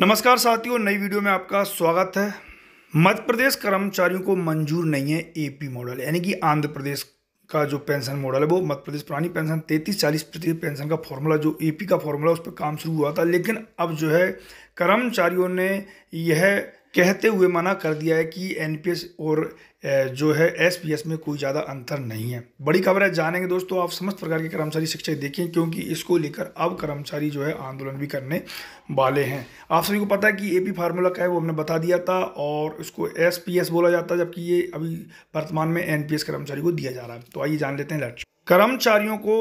नमस्कार साथियों, नई वीडियो में आपका स्वागत है। मध्य प्रदेश कर्मचारियों को मंजूर नहीं है एपी मॉडल, यानी कि आंध्र प्रदेश का जो पेंशन मॉडल है, वो मध्य प्रदेश पुरानी पेंशन, तैंतीस चालीस प्रतिशत पेंशन का फॉर्मूला, जो एपी का फॉर्मूला, उस पर काम शुरू हुआ था। लेकिन अब जो है, कर्मचारियों ने यह कहते हुए मना कर दिया है कि एनपीएस और जो है एसपीएस में कोई ज़्यादा अंतर नहीं है। बड़ी खबर है, जानेंगे दोस्तों, आप समस्त प्रकार के कर्मचारी शिक्षक देखें क्योंकि इसको लेकर अब कर्मचारी जो है आंदोलन भी करने वाले हैं। आप सभी को पता है कि एपी फार्मूला क्या है, वो हमने बता दिया था, और उसको एसपीएस बोला जाता है, जबकि ये अभी वर्तमान में एनपीएस कर्मचारी को दिया जा रहा है। तो आइए जान लेते हैं लक्ष्य। कर्मचारियों को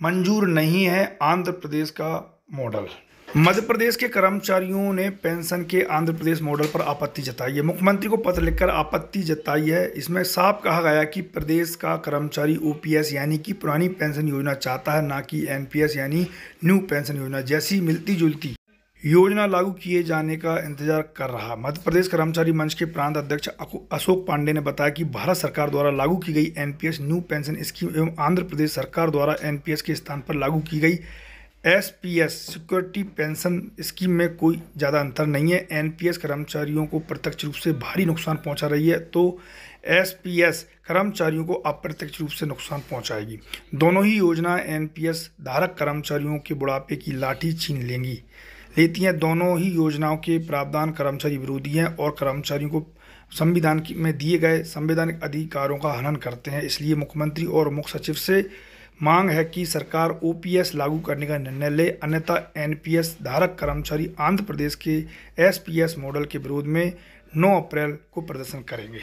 मंजूर नहीं है आंध्र प्रदेश का मॉडल। मध्य प्रदेश के कर्मचारियों ने पेंशन के आंध्र प्रदेश मॉडल पर आपत्ति जताई है। मुख्यमंत्री को पत्र लिखकर आपत्ति जताई है। इसमें साफ़ कहा गया कि प्रदेश का कर्मचारी ओपीएस यानी कि पुरानी पेंशन योजना चाहता है, ना कि एनपीएस यानी न्यू पेंशन योजना। जैसी मिलती जुलती योजना लागू किए जाने का इंतज़ार कर रहा मध्य प्रदेश कर्मचारी मंच के प्रांत अध्यक्ष अशोक पांडे ने बताया कि भारत सरकार द्वारा लागू की गई एनपीएस न्यू पेंशन स्कीम एवं आंध्र प्रदेश सरकार द्वारा एनपीएस के स्थान पर लागू की गई S P S security pension scheme में कोई ज़्यादा अंतर नहीं है। एन पी एस कर्मचारियों को प्रत्यक्ष रूप से भारी नुकसान पहुँचा रही है तो एस पी एस कर्मचारियों को अप्रत्यक्ष रूप से नुकसान पहुंचाएगी। दोनों ही योजना एन पी एस धारक कर्मचारियों के बुढ़ापे की लाठी छीन लेंगी। लेती हैं, दोनों ही योजनाओं के प्रावधान कर्मचारी विरोधी हैं और कर्मचारियों को संविधान में दिए गए संवैधानिक अधिकारों का हनन करते हैं। इसलिए मुख्यमंत्री और मुख्य सचिव से मांग है कि सरकार ओपीएस लागू करने का निर्णय ले, अन्यथा एनपीएस धारक कर्मचारी आंध्र प्रदेश के एसपीएस मॉडल के विरोध में 9 अप्रैल को प्रदर्शन करेंगे।